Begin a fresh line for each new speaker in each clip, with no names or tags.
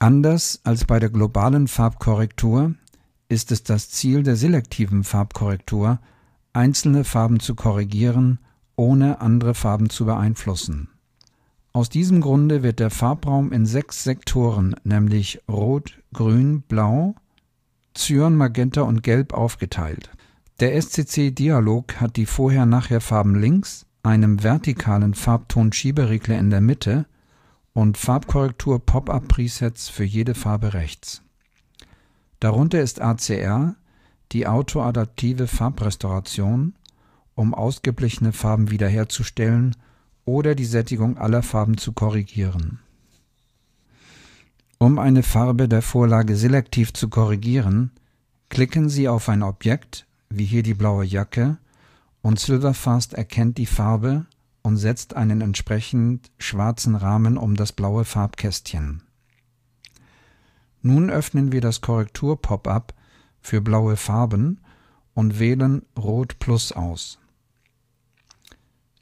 Anders als bei der globalen Farbkorrektur ist es das Ziel der selektiven Farbkorrektur, einzelne Farben zu korrigieren, ohne andere Farben zu beeinflussen. Aus diesem Grunde wird der Farbraum in sechs Sektoren, nämlich Rot, Grün, Blau, Cyan, Magenta und Gelb aufgeteilt. Der SCC-Dialog hat die Vorher-Nachher-Farben links, einem vertikalen Farbton-Schieberegler in der Mitte und Farbkorrektur Pop-up Presets für jede Farbe rechts. Darunter ist ACR, die autoadaptive Farbrestauration, um ausgeblichene Farben wiederherzustellen oder die Sättigung aller Farben zu korrigieren. Um eine Farbe der Vorlage selektiv zu korrigieren, klicken Sie auf ein Objekt, wie hier die blaue Jacke, und Silverfast erkennt die Farbe und setzt einen entsprechend schwarzen Rahmen um das blaue Farbkästchen. Nun öffnen wir das Korrektur-Pop-up für blaue Farben und wählen Rot Plus aus.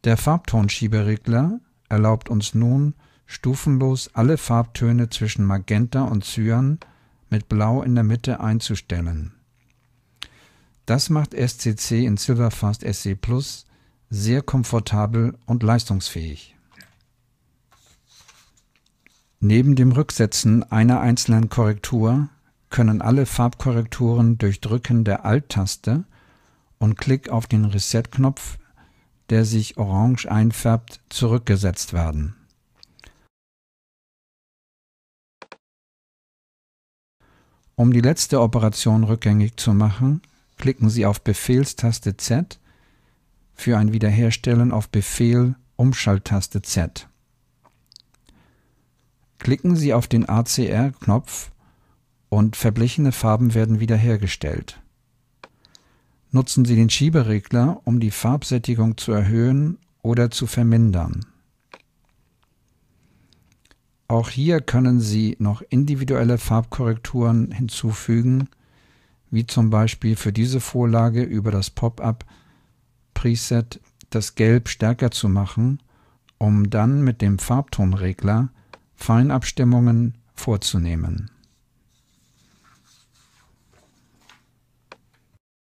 Der Farbtonschieberegler erlaubt uns nun stufenlos alle Farbtöne zwischen Magenta und Cyan mit Blau in der Mitte einzustellen. Das macht SCC in Silverfast SC Plus sehr komfortabel und leistungsfähig. Neben dem Rücksetzen einer einzelnen Korrektur können alle Farbkorrekturen durch Drücken der Alt-Taste und Klick auf den Reset-Knopf, der sich orange einfärbt, zurückgesetzt werden. Um die letzte Operation rückgängig zu machen, klicken Sie auf Befehlstaste Z, für ein Wiederherstellen auf Befehl Umschalttaste Z. Klicken Sie auf den ACR-Knopf und verblichene Farben werden wiederhergestellt. Nutzen Sie den Schieberegler, um die Farbsättigung zu erhöhen oder zu vermindern. Auch hier können Sie noch individuelle Farbkorrekturen hinzufügen, wie zum Beispiel für diese Vorlage über das Pop-up Preset das Gelb stärker zu machen, um dann mit dem Farbtonregler Feinabstimmungen vorzunehmen